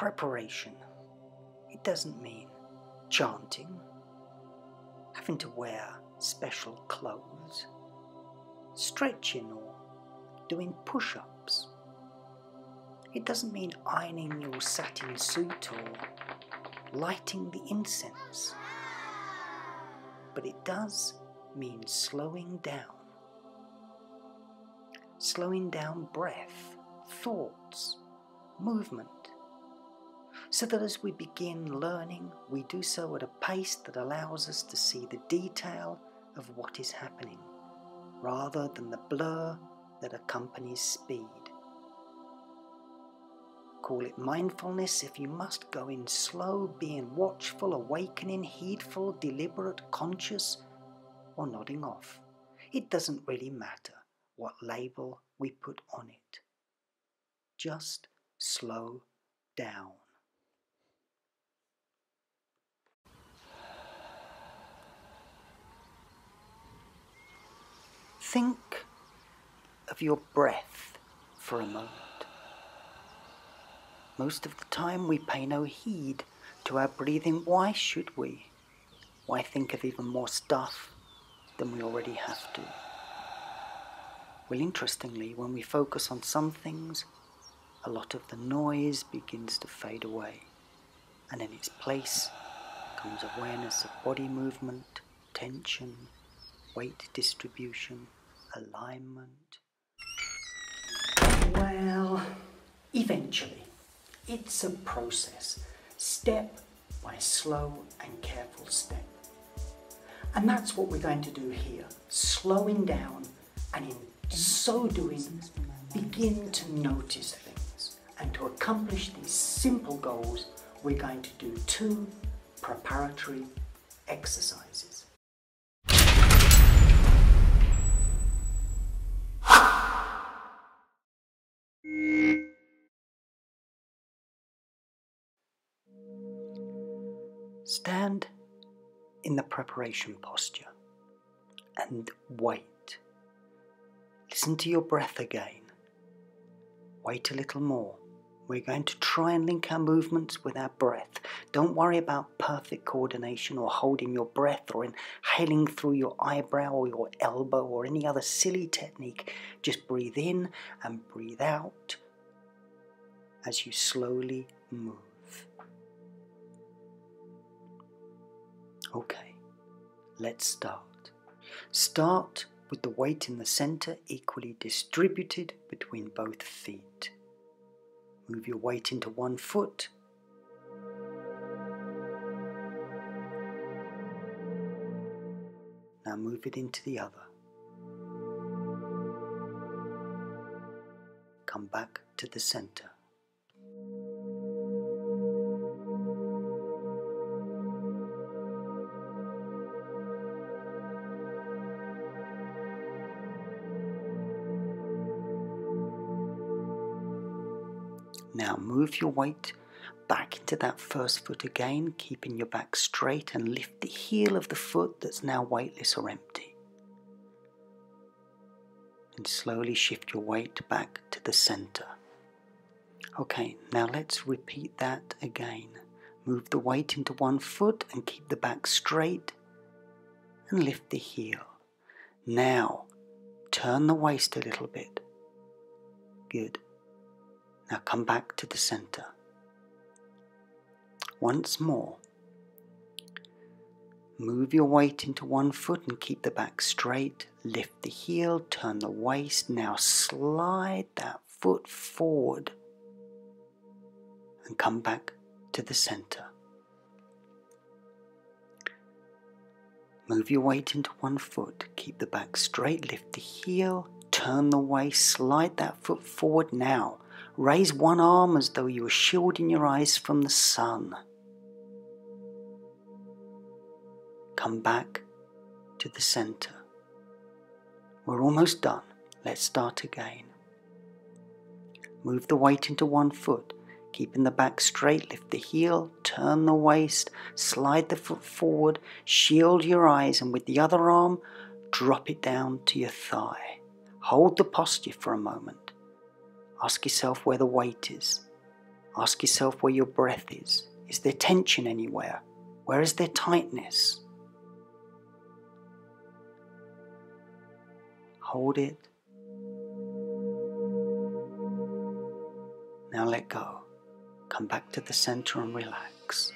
Preparation. It doesn't mean chanting, having to wear special clothes, stretching or doing push ups. It doesn't mean ironing your satin suit or lighting the incense. But it does mean slowing down. Slowing down breath, thoughts, movement. So that as we begin learning, we do so at a pace that allows us to see the detail of what is happening, rather than the blur that accompanies speed. Call it mindfulness if you must go in slow, being watchful, awakening, heedful, deliberate, conscious, or nodding off. It doesn't really matter what label we put on it. Just slow down. Think of your breath for a moment. Most of the time we pay no heed to our breathing. Why should we? Why think of even more stuff than we already have to? Well, interestingly, when we focus on some things, a lot of the noise begins to fade away, and in its place comes awareness of body movement, tension, weight distribution, alignment. Well, eventually, it's a process, step by slow and careful step. And that's what we're going to do here, slowing down and in so doing, begin to notice things. And to accomplish these simple goals, we're going to do two preparatory exercises. Stand in the preparation posture and wait. Listen to your breath again. Wait a little more. We're going to try and link our movements with our breath. Don't worry about perfect coordination or holding your breath or inhaling through your eyebrow or your elbow or any other silly technique. Just breathe in and breathe out as you slowly move. Okay, let's start. Start with the weight in the center equally distributed between both feet. Move your weight into one foot. Now move it into the other. Come back to the center. Now move your weight back into that first foot again, keeping your back straight and lift the heel of the foot that's now weightless or empty. And slowly shift your weight back to the center. Okay, now let's repeat that again. Move the weight into one foot and keep the back straight and lift the heel. Now, turn the waist a little bit. Good. Now come back to the center. Once more. Move your weight into one foot and keep the back straight. Lift the heel, turn the waist. Now slide that foot forward and come back to the center. Move your weight into one foot. Keep the back straight. Lift the heel, turn the waist, slide that foot forward now. Raise one arm as though you were shielding your eyes from the sun. Come back to the center. We're almost done. Let's start again. Move the weight into one foot, keeping the back straight. Lift the heel, turn the waist, slide the foot forward, shield your eyes, and with the other arm, drop it down to your thigh. Hold the posture for a moment. Ask yourself where the weight is. Ask yourself where your breath is. Is there tension anywhere? Where is there tightness? Hold it. Now let go. Come back to the center and relax.